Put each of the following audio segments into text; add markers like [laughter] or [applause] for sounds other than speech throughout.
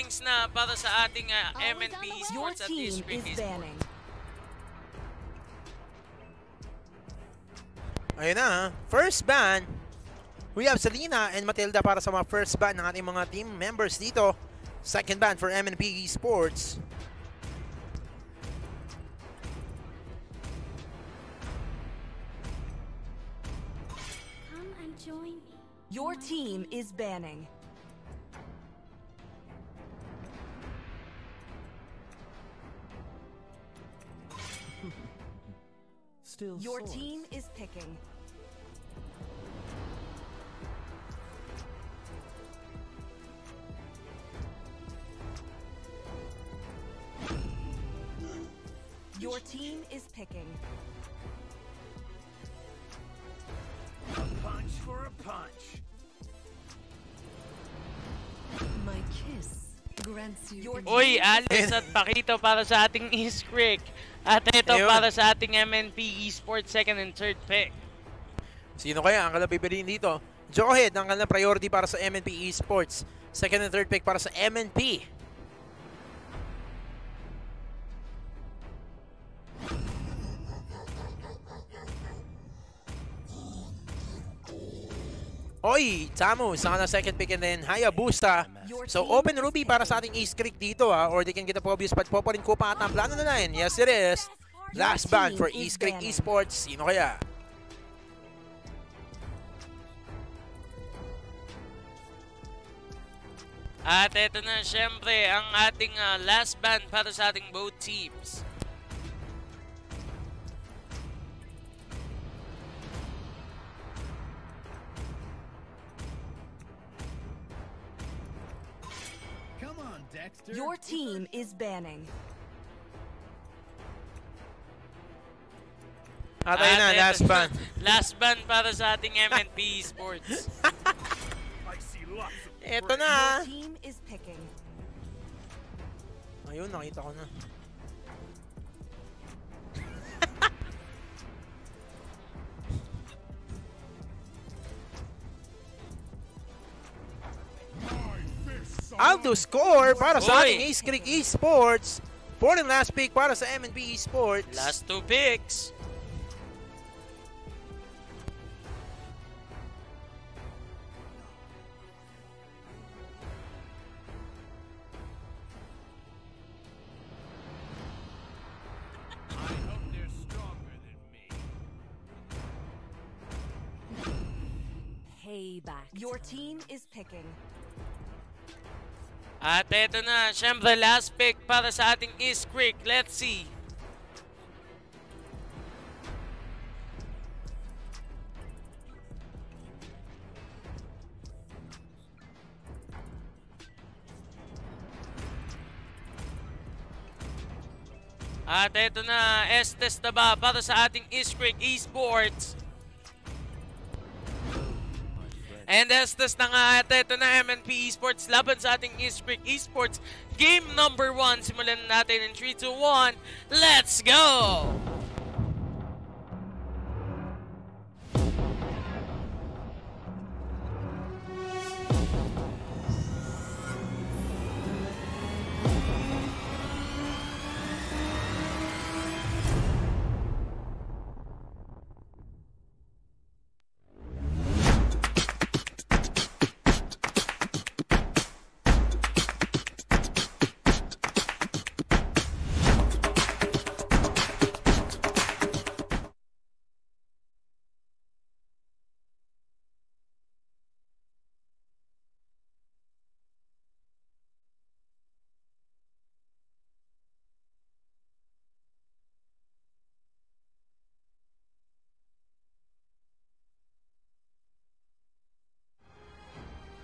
rankings na para sa ating uh, MNP Esports at is Esports. banning. Ayun na, ha. first ban. We have Selena and Matilda para sa mga first ban ng ating mga team members dito. Second ban for MNP Esports. Come and join me. Your team is banning. Still Your swords. team is picking. Your team is picking. Uy, Alice at Pakito para sa ating East Creek. At ito Ayun. para sa ating MNP Esports second and third pick. Sino kaya ang kanilang pipiliin dito? Joehead ang kanilang priority para sa MNP Esports. Second and third pick para sa MNP. Oy, Tamus ang kanilang second pick and then Hayabusa. So open Ruby para sa ating East Creek dito ha, or they can get a obvious but po rin ko pa ata ang plano na line. Yes it is. Last ban for East Creek. Esports. Sino kaya? At ito na syempre ang ating ah, last band para sa ating both teams. Dexter. Your team is banning. At ayun na, last ban. [laughs] last band para sa ating MNP Esports. [laughs] Your na. team is picking. Ayun, nakita ko na. Aldo score para sa Oy. ating Ace Creek Esports. Fourth and last pick para sa MNP Esports. Last two picks. I hope they're stronger than me. Payback. Your team is picking. At ito na, syempre last pick para sa ating East Creek. Let's see. At ito na, Estes na ba para sa ating East Creek Esports. And Estes na nga at ito na MNP Esports laban sa ating East Creek Esports. Game number 1. Simulan na natin in 3, 2, 1. Let's go!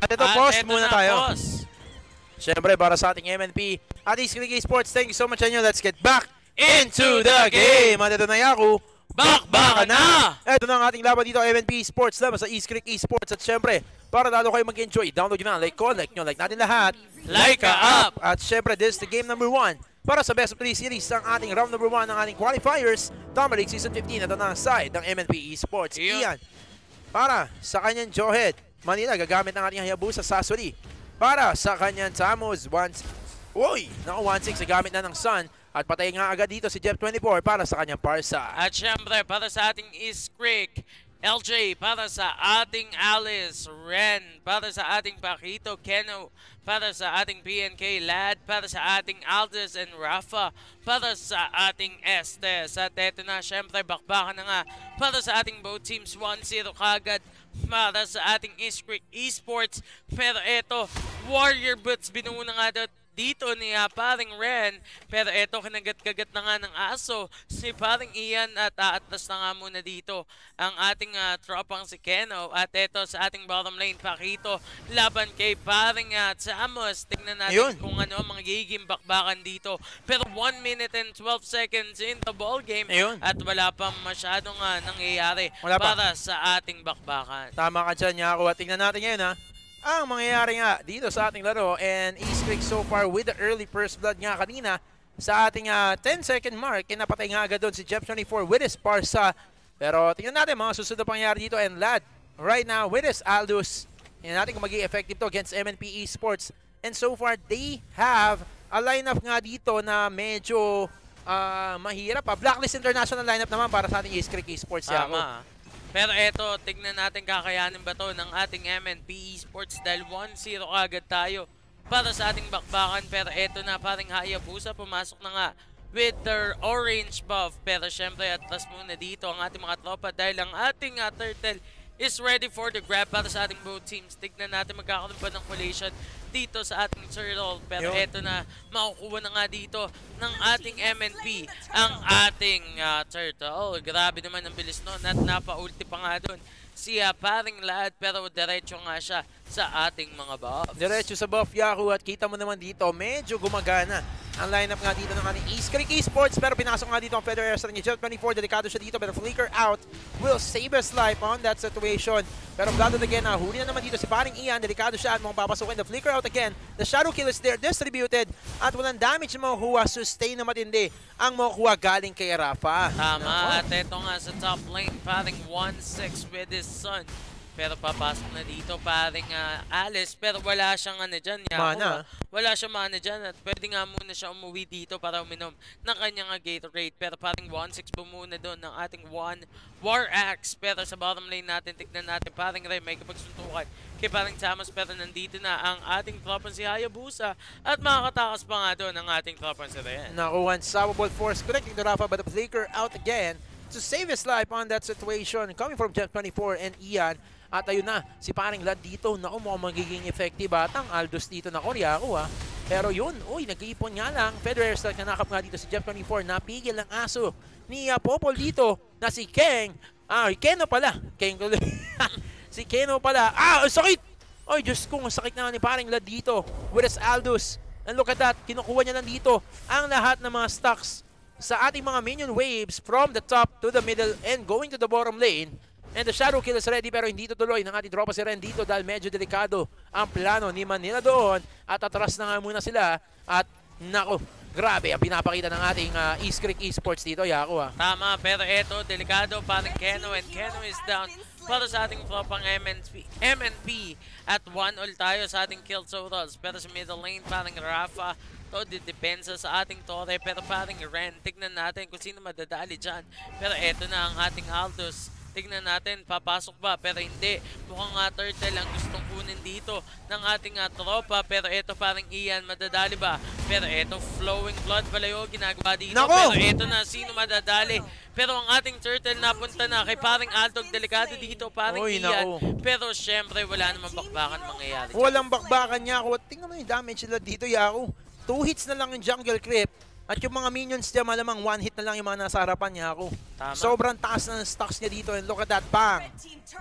At ito, At eto muna na, tayo. pause. Siyempre, para sa ating MNP at Creek Esports, thank you so much sa inyo. Let's get back into the game. At ito na Yaku. Bakbakan na! Ito na ang ating laban dito, MNP Sports laban sa East Creek Esports. At syempre, para lalo kayo mag-enjoy, download nyo na, like ko, like nyo, like natin lahat. Like ka up! At syempre, this is the game number 1 para sa Best of 3 Series ang ating round number 1 ng ating qualifiers. League Season 15 ito na ang side ng MNP Esports. Iyon. Ian, para sa kanyang Johead, Manila, gagamit ng ating Hayabusa Sasori. para sa kanyang Tamos. 1 Uy! Naku, 1-6 gamit na ng Sun. At patay nga agad dito si Jeff 24 para sa kanyang Parsa. At syempre, para sa ating East Creek, LJ para sa ating Alice, Ren para sa ating Pakito, Keno para sa ating PNK, Lad para sa ating Aldous and Rafa para sa ating Estes. At eto na, syempre, bakbakan na nga para sa ating both teams, 1-0 kagad para sa ating Esports. Pero eto, Warrior Boots binuna nga daw dito ni ah, paring Ren. Pero eto, kinagat-kagat na nga ng aso si paring Ian at aatlas na nga muna dito ang ating ah, tropang si Keno. At eto sa ating bottom lane, Pakito, laban kay paring uh, Samos. Tingnan natin Ayun. kung ano ang magiging bakbakan dito. Pero 1 minute and 12 seconds in the ball game Ayun. at wala pa masyadong uh, nangyayari Wala pa. para sa ating bakbakan. Tama ka dyan, Yako. At tingnan natin ngayon, ha. Ang mangyayari nga dito sa ating laro. And East Creek so far with the early first blood nga kanina sa ating 10-second mark. Kinapatay nga agad doon si Jeff 24 with his Parsa. Pero tingnan natin mga susunod na pangyayari dito. And Lad, right now with his Aldous. Tingnan natin kung magiging effective to against MNP Esports. And so far, they have a lineup nga dito na medyo ah, mahirap. Ah. Blacklist International lineup naman para sa ating East Creek Esports. Yako. Pero eto, tignan natin kakayanin ba to ng ating MNP Esports dahil 1-0 agad tayo para sa ating bakbakan. Pero eto na, paring Hayabusa, pumasok na nga with their orange buff. Pero syempre, atlas muna dito ang ating mga tropa dahil ang ating uh, turtle is ready for the grab para sa ating both teams. Tignan natin magkakaroon ba ng collision dito sa ating turtle. Pero Yun. eto na, makukuha na nga dito ng ating MNP ang ating uh, turtle. Grabe naman ang bilis nun at napa-ulti pa nga doon si uh, paring lad pero diretso nga siya sa ating mga buffs. Diretso sa buff Yahoo at kita mo naman dito, medyo gumagana ang lineup nga dito ng ating East Creek Esports pero pinasok nga dito ang Federer Air ni Jet 24, delikado siya dito pero flicker out will save his life on that situation. Pero blooded again, na huli na naman dito si paring Ian, delikado siya at mukhang papasukin. The flicker out again, the shadow kill is there, distributed at walang damage na makukuha, sustain na matindi ang makukuha galing kay Rafa. Tama, at eto nga sa top lane, paring 1-6 with his son. Pero papasok na dito paring ah, Alice, pero wala siyang ano dyan. Yako, Mana. Wala siyang mana dyan at pwede nga muna siya umuwi dito para uminom ng kanyang ah, Gatorade. Pero paring 1-6 po muna doon ng ating 1 War Axe. Pero sa bottom lane natin, tignan natin paring Ray may kapagsuntukan kay paring Thomas. Pero nandito na ang ating tropa si Hayabusa at makakatakas pa nga doon ang ating tropa si Ren. Naku, unstoppable force connecting to Rafa but the flicker out again to save his life on that situation coming from Jet 24 and Ian. At ayun na, si paring Lad dito, naku mukhang magiging effective at ang Aldous dito na Koryako ha. Pero yun, uy, nag-iipon nga lang. Federer Stark nanakap nga dito si Jeff 24, napigil ang aso ni uh, Popol dito na si Keng. Ah, Keno pala. Keng [laughs] si Keno pala. Ah, sakit! Ay, Diyos ko, sakit na ni paring Lad dito. Whereas Aldous, and look at that, kinukuha niya lang dito ang lahat ng mga stocks sa ating mga minion waves from the top to the middle and going to the bottom lane. And the shadow kill is ready pero hindi tutuloy ng ating tropa si Ren dito dahil medyo delikado ang plano ni Manila doon at atras na nga muna sila at nako, grabe ang pinapakita ng ating ah, East Creek Esports dito, Yako ah. Tama, pero eto, delikado parang Keno and Keno is down para sa ating tropang MNP, MNP at 1 all tayo sa ating kill totals. Pero sa middle lane, parang Rafa, to depensa sa ating Torre. Pero parang Ren, tignan natin kung sino madadali dyan. Pero eto na ang ating Aldous. Tignan natin, papasok ba? Pero hindi. Mukhang nga Turtle ang gustong kunin dito ng ating uh, tropa. Pero eto parang Ian, madadali ba? Pero eto, flowing blood pala yung ginagawa dito. Nako! Pero eto na, sino madadali? Pero ang ating turtle napunta na kay paring Altog, delikado dito, paring Uy, Ian. nako. Pero syempre, wala namang bakbakan mangyayari. Walang bakbakan niya ako. Tingnan mo yung damage nila dito, Yako. Two hits na lang yung jungle creep. At yung mga minions niya, malamang one hit na lang yung mga nasa harapan niya ako. Tama. Sobrang taas na ng stocks niya dito. And look at that, bang!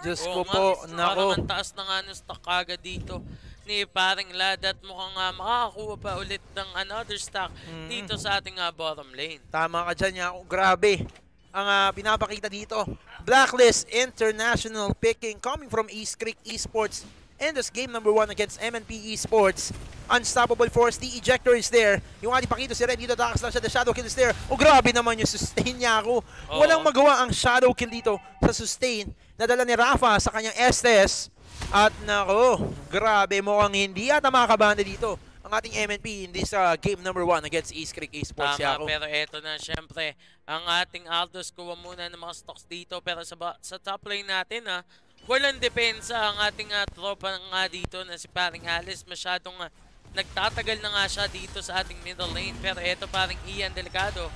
Diyos ko Oo po, nga, Parang nako. ang taas na nga ng stock agad dito ni paring Lad at mukhang nga makakakuha pa ulit ng another stock Mm. dito sa ating ah, bottom lane. Tama ka dyan, Yako. Grabe. Ang ah, pinapakita dito, Blacklist International picking coming from East Creek Esports. And this game number one against MNP Esports. Unstoppable force, the ejector is there. Yung ating pakito si Red dito, takas lang siya, the shadow kill is there. Oh, grabe naman yung sustain niya ako. Walang Oo. magawa ang shadow kill dito sa sustain. Nadala ni Rafa sa kanyang Estes. At nako, grabe mukhang hindi ata makakabanda dito ang ating MNP in this uh, game number 1 against East Creek Esports. Tama, Yako. pero eto na, syempre, ang ating Aldos kuha muna ng mga stocks dito. Pero sa, sa top lane natin, ha, walang depensa ang ating uh, tropa nga dito na si Paring Alice. Masyadong uh, nagtatagal na nga siya dito sa ating middle lane. Pero eto paring Ian Delicado.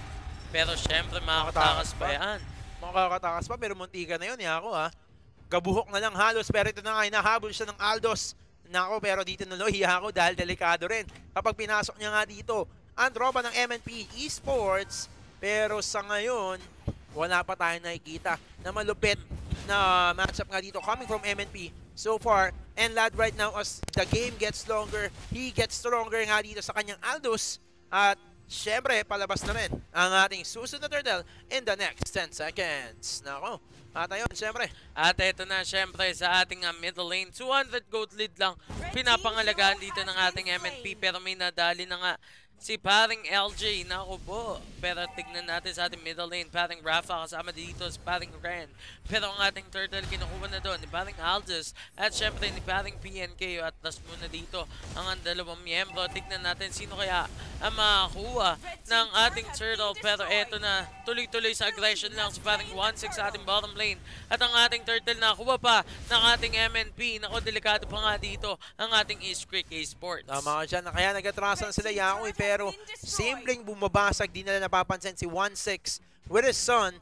Pero syempre, makakatakas pa yan. Makakatakas pa pero muntika na yun, Yako ha. Gabuhok na lang halos pero ito na nga, hinahabol siya ng Aldos. Nako, pero dito nuloy Yako dahil delikado rin. Kapag pinasok niya nga dito, ang tropa ng MNP Esports. Pero sa ngayon, wala pa tayong nakikita na malupit na matchup nga dito coming from MNP so far. And Lad right now as the game gets longer, he gets stronger nga dito sa kanyang Aldos. At syempre, palabas na rin ang ating susunod na turtle in the next 10 seconds. Nako, at ayun, syempre, At eto na, syempre, sa ating uh, middle lane. 200 gold lead lang pinapangalagaan dito ng ating MNP. Pero may nadali na nga si paring LJ. Naku po. Pero tignan natin sa ating middle lane. Paring Rafa kasama dito si paring Ren. Pero ang ating turtle kinukuha na doon ni paring Aldous. At syempre ni paring PNK. At last muna dito ang ang dalawang miyembro. Tignan natin sino kaya ang makakuha ng ating turtle. Pero eto na, tuloy-tuloy sa aggression lang si paring 1-6 sa ating bottom lane. At ang ating turtle nakuha pa ng ating MNP. Naku, delikado pa nga dito ang ating East Creek Esports. tama ka dyan. Kaya nag-atrasan sila Yako eh, pero simpleng bumabasag, di nila napapansin si 1-6 with his son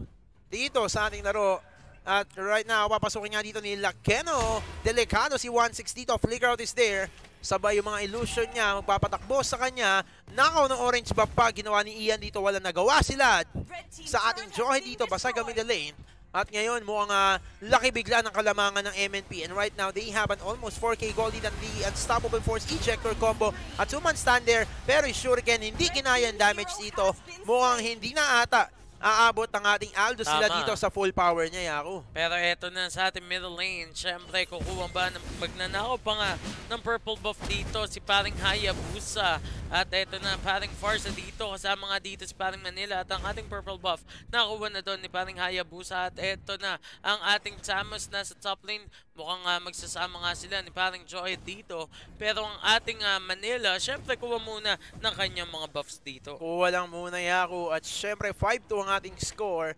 dito sa ating laro. At right now, papasukin nga dito ni Lakeno. Delikado si 1-6 dito. Flicker out is there. Sabay yung mga illusion niya, magpapatakbo sa kanya. Nakaw ng orange buff pa, ginawa ni Ian dito. Wala nagawa sila sa ating Johe dito. Basta kami the lane. At ngayon, mukhang uh, laki bigla ng kalamangan ng MNP. And right now, they have an almost 4k gold lead and the Unstoppable Force Ejector combo. At two-man stand there, pero Shuriken hindi kinaya ang damage dito. Mukhang hindi na ata aabot ang ating Aldo sila Tama. dito sa full power niya, Yaku. Pero eto na sa ating middle lane. Siyempre, kukuha ba ng magnanakaw pa nga ng purple buff dito si paring Hayabusa. At eto na paring Farsa dito. Kasama nga dito si paring Manila. At ang ating purple buff nakuha na doon ni paring Hayabusa. At eto na ang ating Samus na sa top lane. Mukhang nga magsasama nga sila ni paring Joy dito. Pero ang ating ah, Manila, siyempre kuha muna ng kanyang mga buffs dito. Kuha lang muna, Yaku. At syempre, 5-2 ang ating score.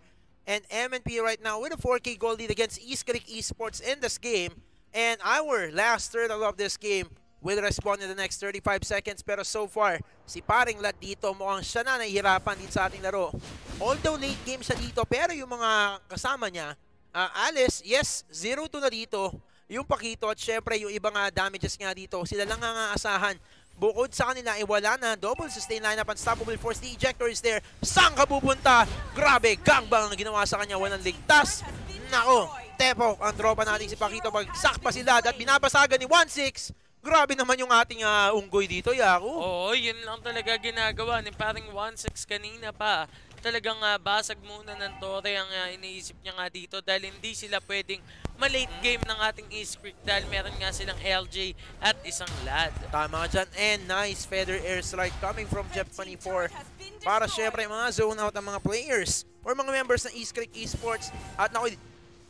And MNP right now with a 4k goal lead against East Creek Esports in this game. And our last turtle of this game will respond in the next 35 seconds. Pero so far, si paring Lat dito mukhang siya na nahihirapan dito sa ating laro. Although late game siya dito, pero yung mga kasama niya, ah, Alice, yes, 0-2 na dito. Yung Pakito at syempre yung ibang nga damages nga dito, sila lang ang aasahan. Bukod sa kanila, ay wala na. Double sustain lineup, unstoppable force. The ejector is there. Saan ka pupunta? Grabe, gangbang ang ginawa sa kanya. Walang ligtas. Nako, Tepok, ang tropa natin si Pakito. Pagsak pa sila at binabasagan ni 1-6. Grabe naman yung ating ah, unggoy dito, Yaku. Oo, yun lang talaga ginagawa ni paring 1-6 kanina pa. Talagang ah, basag muna ng Torre ang ah, iniisip niya nga dito dahil hindi sila pwedeng malate game ng ating East Creek dahil meron nga silang LJ at isang lad. Tama ka dyan. And nice feather airstrike coming from Jeff 24 para syempre mga zone out ang mga players or mga members ng East Creek Esports. At naku,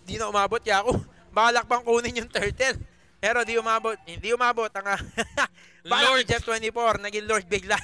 di na umabot Yaku. [laughs] Balak pang kunin yung turtle. Pero di umabot. Hindi umabot. Ang [laughs] Lord. Jeff 24. Naging Lord bigla.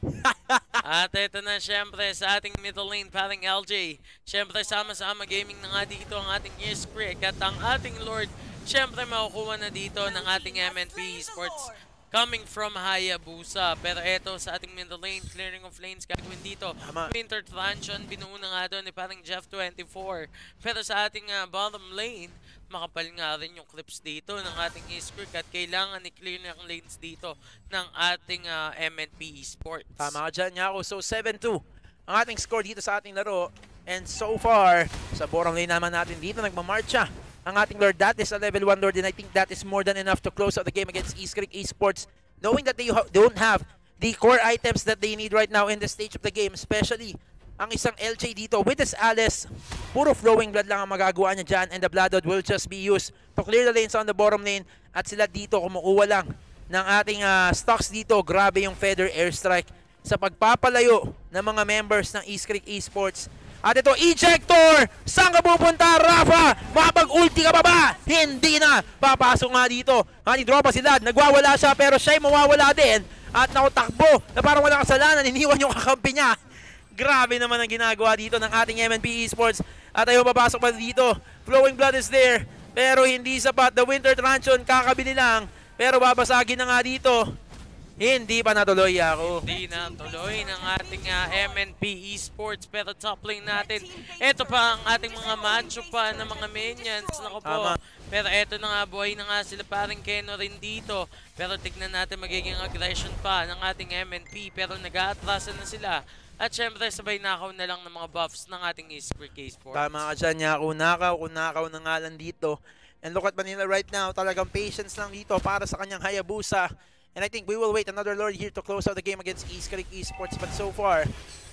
[laughs] At ito na syempre sa ating middle lane paring LJ. Syempre sama-sama gaming na nga dito ang ating East Creek at ang ating Lord syempre makukuha na dito ng ating MNP Esports coming from Hayabusa. Pero eto sa ating middle lane, clearing of lanes gagawin dito. Winter Transion, binuo na nga doon ni parang Jeff 24. Pero sa ating ah, bottom lane, makapal nga rin yung clips dito ng ating East Creek at kailangan i-clear ng lanes dito ng ating ah, MNP Esports. Tama ka dyan Yaku. So 7-2 ang ating score dito sa ating laro. And so far, sa bottom lane naman natin dito, nagmamarcha ang ating Lord. That is a level 1 Lord and I think that is more than enough to close out the game against East Creek Esports. Knowing that they ha- don't have the core items that they need right now in the stage of the game, especially ang isang LJ dito with this Alice, puro flowing blood lang ang magagawa niya dyan and the Bloodhound will just be used to clear the lanes on the bottom lane at sila dito kumukuha lang ng ating ah, stocks dito. Grabe yung feather airstrike sa pagpapalayo ng mga members ng East Creek Esports At ito, ejector! Saan ka pupunta, Rafa? Makapag-ulti ka pa ba? Hindi na! Papasok nga dito. Ating dropa si Lad. Nagwawala siya pero siya'y mawawala din. At nakutakbo na parang wala kasalanan. Iniwan yung kakampi niya. Grabe naman ang ginagawa dito ng ating MNP Esports. At ayaw papasok pa dito. Flowing Blood is there. Pero hindi sapat. The Winter Truncheon kakabili lang. Pero babasagin na nga dito. Hindi pa natuloy ako. Hindi na tuloy ng ating ah, MNP Esports pero top lane natin. Ito pa ang ating mga macho pa ng mga minions. Naku po. Tama. Pero eto na nga, buhay na nga sila parang Keno rin dito. Pero tignan natin magiging aggression pa ng ating MNP. Pero nag-aatrasan na sila. At syempre, sabay nakaw na lang ng mga buffs ng ating Esports Esports. Tama ka dyan, niya. Kunakaw, kunakaw na nga lang dito. And look at Manila right now. Talagang patience lang dito para sa kanyang Hayabusa. And I think we will wait another Lord here to close out the game against East Creek Esports. But so far,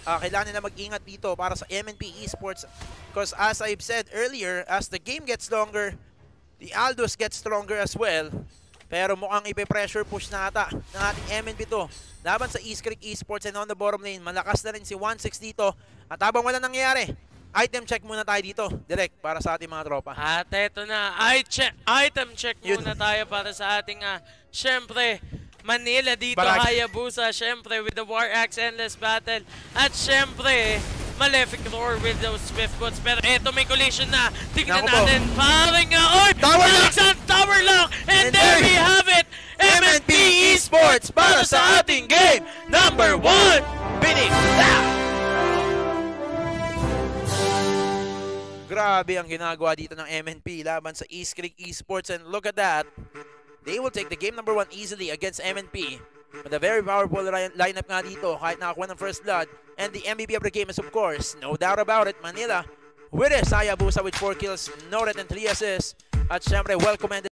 uh, kailangan nila mag-ingat dito para sa MNP Esports. Because as I've said earlier, as the game gets longer, the Aldos get stronger as well. Pero mukhang ipe-pressure push na ata ng ating MNP to. Laban sa East Creek Esports and on the bottom lane, malakas na rin si 1-6 dito. At habang wala nangyayari, item check muna tayo dito, direct para sa ating mga tropa. At eto na, item check Yun. muna tayo para sa ating, ah, syempre, Manila dito, Barag. Hayabusa, syempre, with the War Axe Endless Battle. At syempre, Malefic Roar with those Swift Boots. Pero eto, may collision na. Tignan Naku po. natin, parang nga, number one! Finish that! Grabe ang ginagawa dito ng MNP laban sa East Creek Esports and look at that. They will take the game number one easily against MNP. With a very powerful lineup nga dito kahit nakakuha ng first blood. And the MVP of the game is of course, no doubt about it, Manila. With it, Hayabusa with 4 kills, noted and 3 assists. At syempre, well commanded